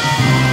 Bye.